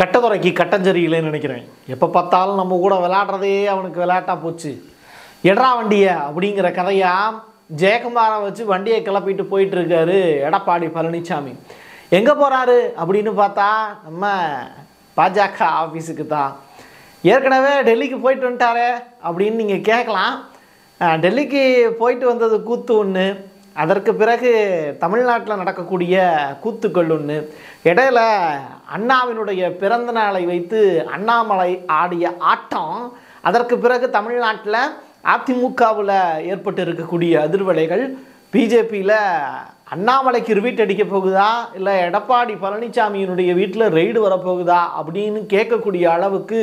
கட்டதுறைக்கு கட்டஞ்சரியில்லைன்னு நினைக்கிறேன். எப்போ பார்த்தாலும் நம்ம கூட விளையாடுறதே அவனுக்கு விளையாட்டாக போச்சு. எட்ரா வண்டியை அப்படிங்கிற கதையா ஜெயக்குமாரை வச்சு வண்டியை கிளப்பிட்டு போயிட்டு இருக்காரு எடப்பாடி பழனிசாமி எங்கே போகிறாரு அப்படின்னு பார்த்தா நம்ம பாஜக ஆஃபீஸுக்கு தான். ஏற்கனவே டெல்லிக்கு போயிட்டு வந்துட்டாரே அப்படின்னு நீங்கள் கேட்கலாம். டெல்லிக்கு போயிட்டு வந்தது கூத்து ஒன்று அதற்கு பிறகு தமிழ்நாட்டில் நடக்கக்கூடிய கூத்துக்கள் ஒன்று இடையில அண்ணாவினுடைய பிறந்த நாளை வைத்து அண்ணாமலை ஆடிய ஆட்டம் அதற்கு பிறகு தமிழ்நாட்டில் அதிமுகவில் ஏற்பட்டு இருக்கக்கூடிய அதிர்வலைகள் பிஜேபியில் அண்ணாமலைக்கு ரிவீட் அடிக்க போகுதா இல்லை எடப்பாடி பழனிசாமியினுடைய வீட்டில் ரெய்டு வரப்போகுதா அப்படின்னு கேட்கக்கூடிய அளவுக்கு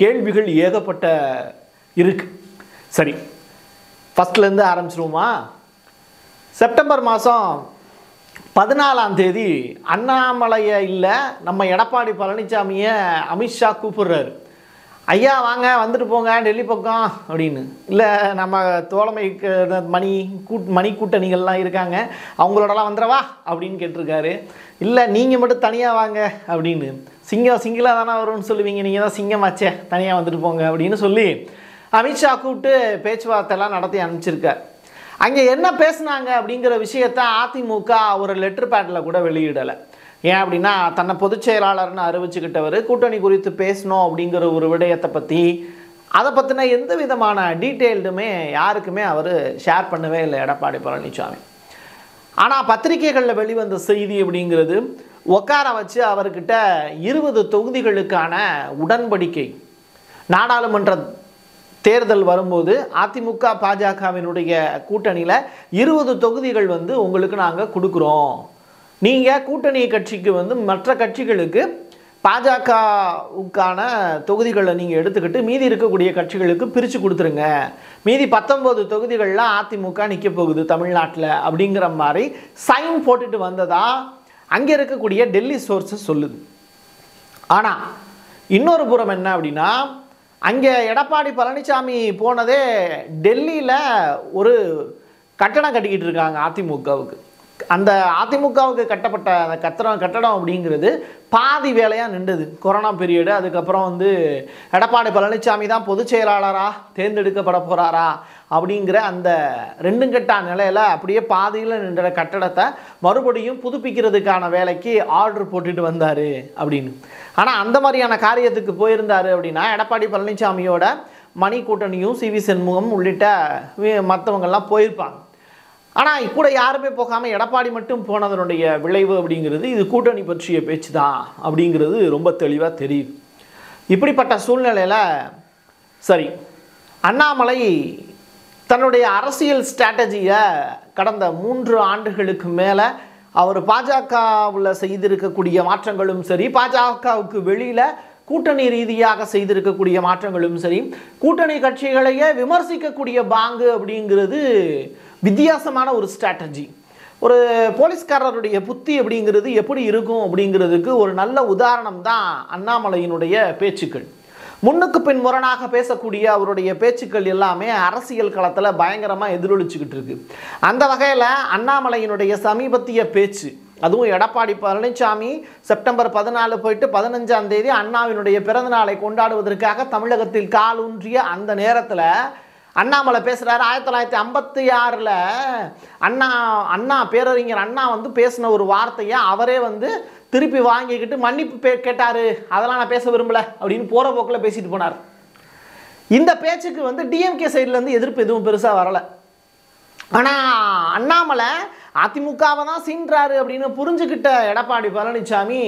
கேள்விகள் ஏகப்பட்ட இருக்கு. சரி ஃபஸ்ட்லேருந்து ஆரம்பிச்சிருவோமா? செப்டம்பர் மாதம் பதினாலாம் தேதி அண்ணாமலையை இல்லை நம்ம எடப்பாடி பழனிசாமியை அமித்ஷா கூப்பிடுறாரு. ஐயா வாங்க வந்துட்டு போங்க டெல்லி பக்கம் அப்படின்னு. இல்லை நம்ம தோழமை மணி கூட் மணி கூட்டணிகள்லாம் இருக்காங்க. அவங்களோடலாம் வந்துடவா அப்படின்னு கேட்டிருக்காரு. இல்லை நீங்கள் மட்டும் தனியாக வாங்க அப்படின்னு. சிங்கம் சிங்கிளாக தானே வரும்னு சொல்லுவீங்க நீங்கள் தான் சிங்கமாச்சே தனியாக வந்துட்டு போங்க அப்படின்னு சொல்லி அமித்ஷா கூப்பிட்டு பேச்சுவார்த்தைலாம் நடத்தி அனுப்பிச்சிருக்கார். அங்கே என்ன பேசுனாங்க அப்படிங்கிற விஷயத்த அதிமுக ஒரு லெட்டர் பேட்டில் கூட வெளியிடலை. ஏன் அப்படின்னா தன்னை பொதுச் செயலாளர்னு அறிவிச்சுக்கிட்டவர் கூட்டணி குறித்து பேசணும் அப்படிங்கிற ஒரு விடயத்தை பற்றி அதை பற்றின எந்த விதமான டீட்டெயில்டுமே யாருக்குமே அவர் ஷேர் பண்ணவே இல்லை எடப்பாடி பழனிசாமி ஆனால் பத்திரிகைகளில் வெளிவந்த செய்தி அப்படிங்கிறது உட்கார வச்சு அவர்கிட்ட இருபது தொகுதிகளுக்கான உடன்படிக்கை நாடாளுமன்ற தேர்தல் வரும்போது அதிமுக பாஜகவினுடைய கூட்டணியில் இருபது தொகுதிகள் வந்து உங்களுக்கு நாங்கள் கொடுக்குறோம். நீங்கள் கூட்டணி கட்சிக்கு வந்து மற்ற கட்சிகளுக்கு பாஜகவுக்கான தொகுதிகளை நீங்கள் எடுத்துக்கிட்டு மீதி இருக்கக்கூடிய கட்சிகளுக்கு பிரித்து கொடுத்துருங்க. மீதி பத்தொம்போது தொகுதிகளில் அதிமுக நிற்க போகுது தமிழ்நாட்டில் அப்படிங்கிற மாதிரி சைன் போட்டுட்டு வந்ததா? அங்கே இருக்கக்கூடிய டெல்லி சோர்ஸஸ் சொல்லுது. ஆனால் இன்னொரு புறம் என்ன அப்படின்னா அங்கே எடப்பாடி பழனிசாமி போனதே டெல்லியில் ஒரு கட்டடம் கட்டிக்கிட்டு இருக்காங்க அதிமுகவுக்கு. அந்த அதிமுகவுக்கு கட்டப்பட்ட அந்த கட்டடம் கட்டடம் அப்படிங்கிறது பாதி வேலையாக நின்றுது. கொரோனா பீரியடு அதுக்கப்புறம் வந்து எடப்பாடி பழனிசாமி தான் பொதுச் செயலாளராக தேர்ந்தெடுக்கப்பட போகிறாரா அப்படிங்கிற அந்த ரெண்டும் கட்டா நிலையில் அப்படியே பாதியில் நின்ற கட்டடத்தை மறுபடியும் புதுப்பிக்கிறதுக்கான வேலைக்கு ஆர்டர் போட்டுட்டு வந்தார் அப்படின்னு. ஆனால் அந்த மாதிரியான காரியத்துக்கு போயிருந்தார் அப்படின்னா எடப்பாடி பழனிசாமியோட மணி கூட்டணியும் சி வி செண்முகம் உள்ளிட்ட மற்றவங்கள்லாம் மற்றவங்கெல்லாம் போயிருப்பாங்க. ஆனால் கூட யாருமே போகாமல் எடப்பாடி மட்டும் போனதனுடைய விளைவு அப்படிங்கிறது இது கூட்டணி பற்றிய பேச்சு தான் அப்படிங்கிறது ரொம்ப தெளிவாக தெரியுது. இப்படிப்பட்ட சூழ்நிலையில் சரி அண்ணாமலை தன்னுடைய அரசியல் ஸ்ட்ராட்டஜியை கடந்த மூன்று ஆண்டுகளுக்கு மேலே அவர் பாஜகவில் செய்திருக்கக்கூடிய மாற்றங்களும் சரி பாஜகவுக்கு வெளியில் கூட்டணி ரீதியாக செய்திருக்கக்கூடிய மாற்றங்களும் சரி கூட்டணி கட்சிகளையே விமர்சிக்கக்கூடிய பாங்கு அப்படிங்கிறது வித்தியாசமான ஒரு ஸ்ட்ராட்டஜி ஒரு போலீஸ்காரருடைய புத்தி அப்படிங்கிறது எப்படி இருக்கும் அப்படிங்கிறதுக்கு ஒரு நல்ல உதாரணம் தான் அண்ணாமலையினுடைய பேச்சுக்கள். முன்னுக்கு பின் முரணாக பேசக்கூடிய அவருடைய பேச்சுக்கள் எல்லாமே அரசியல் களத்தில் பயங்கரமாக எதிரொலிச்சுக்கிட்டு இருக்கு. அந்த வகையில் அண்ணாமலையினுடைய சமீபத்திய பேச்சு அதுவும் எடப்பாடி பழனிசாமி செப்டம்பர் பதினாலு போயிட்டு பதினஞ்சாம் தேதி அண்ணாவினுடைய பிறந்தநாளை கொண்டாடுவதற்காக தமிழகத்தில் கால் ஊன்றிய அந்த நேரத்தில் அண்ணாமலை பேசுகிறாரு ஆயிரத்தி தொள்ளாயிரத்தி ஐம்பத்தி ஆறில் அண்ணா அண்ணா பேரறிஞர் அண்ணா வந்து பேசின ஒரு வார்த்தையை அவரே வந்து திருப்பி வாங்கிக்கிட்டு மன்னிப்பு பே கேட்டார். அதெல்லாம் நான் பேச விரும்பலை அப்படின்னு போகிற போக்கில் பேசிட்டு போனார். இந்த பேச்சுக்கு வந்து டிஎம்கே சைட்லேருந்து எதிர்ப்பு எதுவும் பெருசாக வரலை. ஆனால் அண்ணாமலை அதிமுகவை தான் சீன்றாரு அப்படின்னு புரிஞ்சுக்கிட்ட எடப்பாடி பழனிசாமி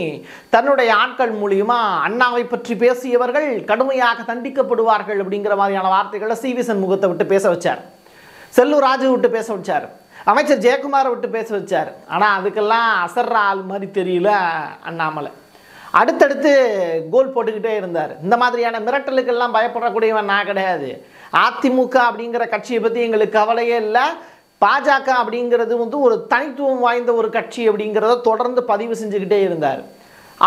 தன்னுடைய ஆட்கள் மூலியமா அண்ணாவை பற்றி பேசியவர்கள் கடுமையாக தண்டிக்கப்படுவார்கள் அப்படிங்கிற மாதிரியான வார்த்தைகளை சி. வி. சண்முகத்தை விட்டு பேச வச்சார். செல்லூர் ராஜு விட்டு பேச வச்சார். அமைச்சர் ஜெயக்குமாரை விட்டு பேச வச்சார். ஆனால் அதுக்கெல்லாம் அசர்ற ஆள் மாதிரி தெரியல அண்ணாமலை. அடுத்தடுத்து கோல் போட்டுக்கிட்டே இருந்தார். இந்த மாதிரியான மிரட்டலுக்கெல்லாம் பயப்படக்கூடியவன் நான் கிடையாது. அதிமுக அப்படிங்கிற கட்சியை பற்றி எங்களுக்கு கவலையே இல்லை. பாஜக அப்படிங்கிறது வந்து ஒரு தனித்துவம் வாய்ந்த ஒரு கட்சி அப்படிங்கிறத தொடர்ந்து பதிவு செஞ்சுக்கிட்டே இருந்தார்.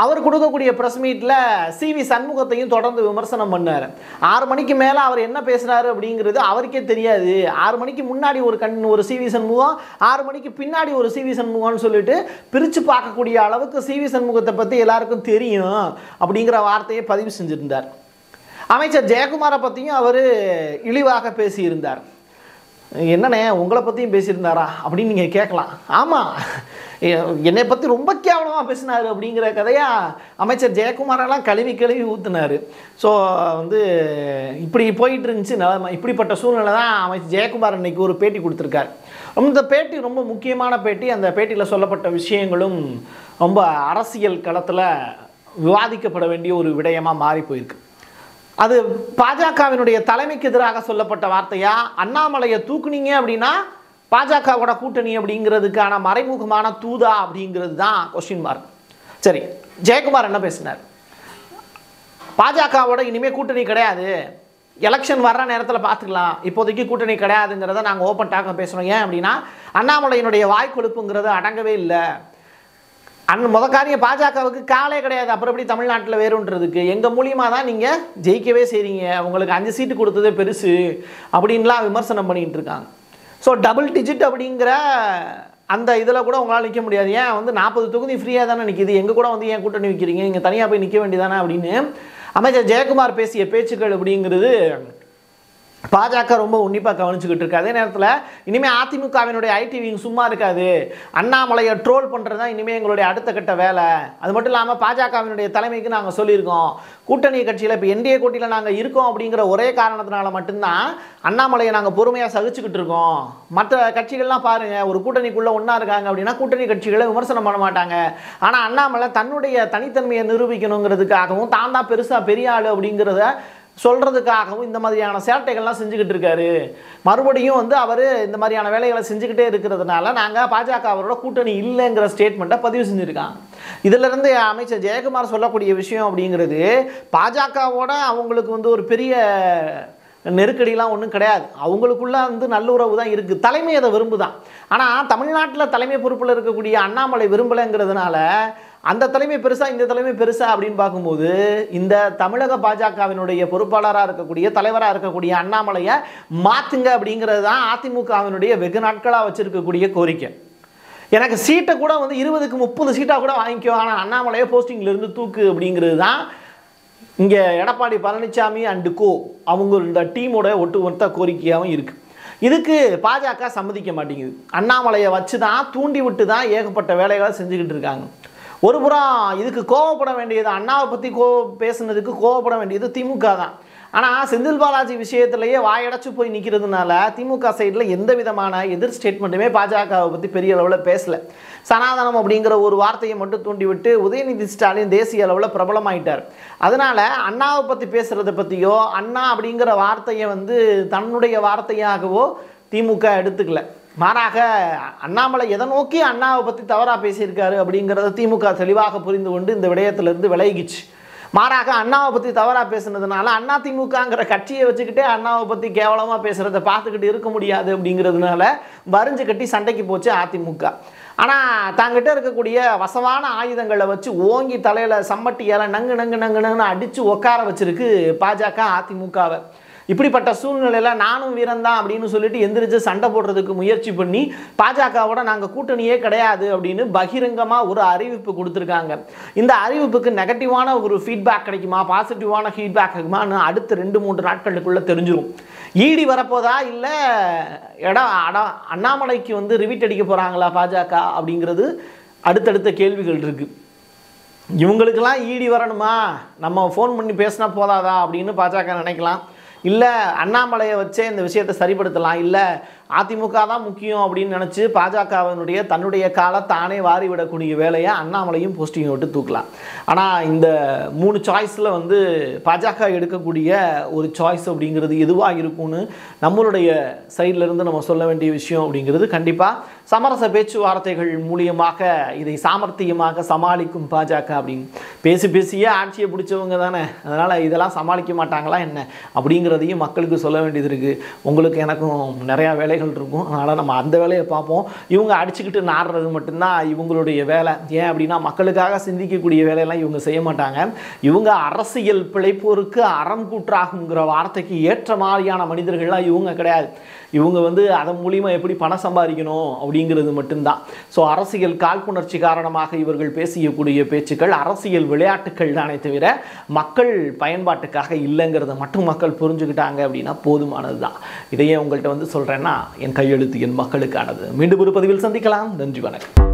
அவர் கொடுக்கக்கூடிய ப்ரெஸ் மீட்டில் சிவி சண்முகத்தையும் தொடர்ந்து விமர்சனம் பண்ணார். ஆறு மணிக்கு மேலே அவர் என்ன பேசுகிறாரு அப்படிங்கிறது அவருக்கே தெரியாது. ஆறு மணிக்கு முன்னாடி ஒரு கண் ஒரு சிவி சண்முகம் ஆறு மணிக்கு பின்னாடி ஒரு சிவி சண்முகம்னு சொல்லிட்டு பிரித்து பார்க்கக்கூடிய அளவுக்கு சிவி சண்முகத்தை பற்றி எல்லாருக்கும் தெரியும் அப்படிங்கிற வார்த்தையை பதிவு செஞ்சுருந்தார். அமைச்சர் ஜெயக்குமாரை பற்றியும் அவர் இழிவாக பேசியிருந்தார். என்னண்ணே உங்களை பற்றியும் பேசியிருந்தாரா? அப்படின்னு நீங்கள் கேட்கலாம். ஆமாம் என்னை பற்றி ரொம்ப கேவலமாக பேசினார் அப்படிங்கிற கதையாக அமைச்சர் ஜெயக்குமாரெல்லாம் கழுவி கழுவி ஊற்றுனார் ஸோ வந்து இப்படி போயிட்டு இருந்துச்சு நிலமை. இப்படிப்பட்ட சூழ்நிலை தான் அமைச்சர் ஜெயக்குமார் இன்னைக்கு ஒரு பேட்டி கொடுத்துருக்காரு. இந்த பேட்டி ரொம்ப முக்கியமான பேட்டி. அந்த பேட்டியில் சொல்லப்பட்ட விஷயங்களும் ரொம்ப அரசியல் களத்தில் விவாதிக்கப்பட வேண்டிய ஒரு விடயமாக மாறி போயிருக்கு. அது பாஜகவினுடைய தலைமைக்கு எதிராக சொல்லப்பட்ட வார்த்தையா? அண்ணாமலையை தூக்குனீங்க அப்படின்னா பாஜகவோட கூட்டணி அப்படிங்கிறதுக்கான மறைமுகமான தூதா அப்படிங்கிறது தான் கொஸ்டின் மார்க் சரி ஜெயக்குமார் என்ன பேசினார்? பாஜகவோட இனிமேல் கூட்டணி கிடையாது. எலெக்ஷன் வர்ற நேரத்தில் பார்த்துக்கலாம். இப்போதைக்கு கூட்டணி கிடையாதுங்கிறத நாங்கள் ஓப்பன் டாக்க பேசுகிறோம் ஏன் அப்படின்னா அண்ணாமலையினுடைய வாய்க்கொழுப்புங்கிறது அடங்கவே இல்லை. அன் முத காரியம் பாஜகவுக்கு காலே கிடையாது. அப்புறம் எப்படி தமிழ்நாட்டில் வேறுன்றதுக்கு? எங்கள் மூலியமாக தான் நீங்கள் ஜெயிக்கவே செய்கிறீங்க உங்களுக்கு அஞ்சு சீட்டு கொடுத்ததே பெருசு அப்படின்லாம் விமர்சனம் பண்ணிகிட்டு இருக்காங்க. ஸோ டபுள் டிஜிட் அப்படிங்கிற அந்த இதில் கூட உங்களால் நிற்க முடியாது. ஏன்? வந்து நாற்பது தொகுதி ஃப்ரீயாக தானே நிற்கிது எங்கள் கூட வந்து ஏன் கூட்டணி விற்கிறீங்க நீங்கள் தனியாக போய் நிற்க வேண்டியதானே அப்படின்னு அமைச்சர் ஜெயக்குமார் பேசிய பேச்சுக்கள் அப்படிங்கிறது பாஜக ரொம்ப உன்னிப்பாக கவனிச்சுக்கிட்டு இருக்கு. அதே நேரத்தில் இனிமேல் அதிமுகவினுடைய ஐடி விங் சும்மா இருக்காது. அண்ணாமலையை ட்ரோல் பண்ணுறது தான் இனிமேல் எங்களுடைய அடுத்த கட்ட வேலை. அது மட்டும் இல்லாமல் பாஜகவினுடைய தலைமைக்கு நாங்கள் சொல்லியிருக்கோம். கூட்டணி கட்சியில் இப்போ என்டிஏ கூட்டியில் நாங்கள் இருக்கோம் அப்படிங்கிற ஒரே காரணத்தினால மட்டும்தான் அண்ணாமலையை நாங்கள் பொறுமையாக சகிச்சுக்கிட்டு இருக்கோம். மற்ற கட்சிகள்லாம் பாருங்கள் ஒரு கூட்டணிக்குள்ளே ஒன்றா இருக்காங்க அப்படின்னா கூட்டணி கட்சிகளை விமர்சனம் பண்ண மாட்டாங்க. ஆனால் அண்ணாமலை தன்னுடைய தனித்தன்மையை நிரூபிக்கணுங்கிறதுக்காகவும் தான் தான் பெருசாக பெரிய ஆள் அப்படிங்கிறத சொல்கிறதுக்காகவும் இந்த மாதிரியான சேட்டைகள்லாம் செஞ்சுக்கிட்டு இருக்காரு. மறுபடியும் வந்து அவர் இந்த மாதிரியான வேலைகளை செஞ்சுக்கிட்டே இருக்கிறதுனால நாங்கள் பாஜக அவரோட கூட்டணி இல்லைங்கிற ஸ்டேட்மெண்ட்டை பதிவு செஞ்சுருக்காங்க. இதிலிருந்து அமைச்சர் ஜெயக்குமார் சொல்லக்கூடிய விஷயம் அப்படிங்கிறது பாஜகவோட அவங்களுக்கு வந்து ஒரு பெரிய நெருக்கடிலாம் ஒன்றும் கிடையாது. அவங்களுக்குள்ள வந்து நல்லுறவு தான் இருக்குது தலைமை அதை விரும்புதான். ஆனால் தமிழ்நாட்டில் தலைமை பொறுப்பில் இருக்கக்கூடிய அண்ணாமலை விரும்பலைங்கிறதுனால அந்த தலைமை பெருசா இந்த தலைமை பெருசா அப்படின்னு பார்க்கும்போது இந்த தமிழக பாஜகவினுடைய பொறுப்பாளராக இருக்கக்கூடிய தலைவராக இருக்கக்கூடிய அண்ணாமலையை மாற்றுங்க அப்படிங்கிறது தான் அதிமுகவினுடைய வெகு நாட்களாக வச்சிருக்கக்கூடிய கோரிக்கை. எனக்கு சீட்டை கூட வந்து இருபதுக்கு முப்பது சீட்டாக கூட வாங்கிக்கோ ஆனால் அண்ணாமலையை போஸ்டிங்லேருந்து தூக்கு அப்படிங்கிறது தான் இங்கே எடப்பாடி பழனிசாமி அண்டு கோ அவங்க இந்த டீமோட ஒட்டுமொத்த கோரிக்கையாகவும் இருக்குது இதுக்கு பாஜக சம்மதிக்க மாட்டேங்குது. அண்ணாமலையை வச்சு தான் தூண்டி விட்டு தான் ஏகப்பட்ட வேலைகளை செஞ்சுக்கிட்டு இருக்காங்க. ஒரு புறம் இதுக்கு கோவப்பட வேண்டியது அண்ணாவை பற்றி கோ பேசுனதுக்கு கோவப்பட வேண்டியது திமுக தான். ஆனால் செந்தில் பாலாஜி விஷயத்திலேயே வாயடைச்சு போய் நிற்கிறதுனால திமுக சைடில் எந்த விதமான எதிர் ஸ்டேட்மெண்ட்டுமே பாஜகவை பற்றி பெரிய அளவில் பேசலை. சனாதனம் அப்படிங்கிற ஒரு வார்த்தையை மட்டும் தூண்டிவிட்டு உதயநிதி ஸ்டாலின் தேசிய அளவில் பிரபலமாயிட்டார். அதனால் அண்ணாவை பற்றி பேசுகிறத பற்றியோ அண்ணா அப்படிங்கிற வார்த்தையை வந்து தன்னுடைய வார்த்தையாகவோ திமுக எடுத்துக்கல. மாறாக அண்ணாமலை எதை நோக்கி அண்ணாவை பற்றி தவறாக பேசியிருக்காரு அப்படிங்கிறத திமுக தெளிவாக புரிந்து கொண்டு இந்த விடயத்திலிருந்து விலகிச்சு. மாறாக அண்ணாவை பற்றி தவறாக பேசுனதுனால அண்ணா திமுகங்கிற கட்சியை வச்சுக்கிட்டே அண்ணாவை பற்றி கேவலமாக பேசுகிறத பார்த்துக்கிட்டு இருக்க முடியாது அப்படிங்கிறதுனால வரிஞ்சு கட்டி சண்டைக்கு போச்சு அதிமுக. ஆனால் தாங்கிட்ட இருக்கக்கூடிய வசமான ஆயுதங்களை வச்சு ஓங்கி தலையில் சம்மட்டியால் நங்கு நங்கு நங்கு நங்குன்னு அடித்து உட்கார வச்சிருக்கு பாஜக அதிமுகவை. இப்படிப்பட்ட சூழ்நிலையில் நானும் வீரன் தான் அப்படின்னு சொல்லிட்டு எந்திரிச்சு சண்டை போடுறதுக்கு முயற்சி பண்ணி பாஜகவோட நாங்கள் கூட்டணியே கிடையாது அப்படின்னு பகிரங்கமாக ஒரு அறிவிப்பு கொடுத்துருக்காங்க. இந்த அறிவிப்புக்கு நெகட்டிவான ஒரு ஃபீட்பேக் கிடைக்குமா? பாசிட்டிவான ஃபீட்பேக் கிடைக்குமான்னு அடுத்த ரெண்டு மூன்று நாட்களுக்குள்ளே தெரிஞ்சிடும் ஈடி வரப்போதா? இல்லை இடம் அடம் அண்ணாமலைக்கு வந்து ரிவிட் அடிக்க போகிறாங்களா பாஜக அப்படிங்கிறது அடுத்தடுத்த கேள்விகள் இருக்குது இவங்களுக்கெல்லாம் ஈடி வரணுமா? நம்ம ஃபோன் பண்ணி பேசினா போதாதா அப்படின்னு பாஜக நினைக்கலாம். இல்லை அண்ணாமலையை வச்சே இந்த விஷயத்தை சரிப்படுத்தலாம் இல்லை அதிமுக தான் முக்கியம் அப்படின்னு நினச்சி பாஜகவினுடைய தன்னுடைய காலை தானே வாரி விடக்கூடிய வேலையை அண்ணாமலையும் போஸ்டிங்கை விட்டு தூக்கலாம். ஆனால் இந்த மூணு சாய்ஸில் வந்து பாஜக எடுக்கக்கூடிய ஒரு சாய்ஸ் அப்படிங்கிறது எதுவாக இருக்கும்னு நம்மளுடைய சைட்லேருந்து நம்ம சொல்ல வேண்டிய விஷயம் அப்படிங்கிறது கண்டிப்பாக சமரச பேச்சுவார்த்தைகள் மூலியமாக இதை சாமர்த்தியமாக சமாளிக்கும் பாஜக அப்படின்னு. பேசி பேசியே ஆட்சியை பிடிச்சவங்க தானே. அதனால் இதெல்லாம் சமாளிக்க மாட்டாங்களா என்ன அப்படிங்கிறதையும் மக்களுக்கு சொல்ல வேண்டியது இருக்குது உங்களுக்கு எனக்கும் நிறையா வேலைகள் வேலைகள் இருக்கும். அதனால் நம்ம அந்த வேலையை பார்ப்போம். இவங்க அடிச்சுக்கிட்டு நாடுறது மட்டும்தான் இவங்களுடைய வேலை. ஏன் அப்படின்னா மக்களுக்காக சிந்திக்கக்கூடிய வேலையெல்லாம் இவங்க செய்ய மாட்டாங்க. இவங்க அரசியல் பிழைப்போருக்கு அறம் கூற்றாகுங்கிற வார்த்தைக்கு ஏற்ற மாதிரியான மனிதர்கள்லாம் இவங்க கிடையாது. இவங்க வந்து அதன் மூலிமா எப்படி பணம் சம்பாதிக்கணும் அப்படிங்கிறது மட்டும்தான். ஸோ அரசியல் காழ்ப்புணர்ச்சி காரணமாக இவர்கள் பேசியக்கூடிய பேச்சுக்கள் அரசியல் விளையாட்டுக்கள் தானே தவிர மக்கள் பயன்பாட்டுக்காக இல்லைங்கிறத மட்டும் மக்கள் புரிஞ்சுக்கிட்டாங்க அப்படின்னா போதுமானது தான் இதையே உங்கள்கிட்ட வந்து சொல்கிறேன்னா என் கையெழுத்து என் மக்களுக்கானது. மீண்டும் ஒரு பதிவில் சந்திக்கலாம். நன்றி வணக்கம்.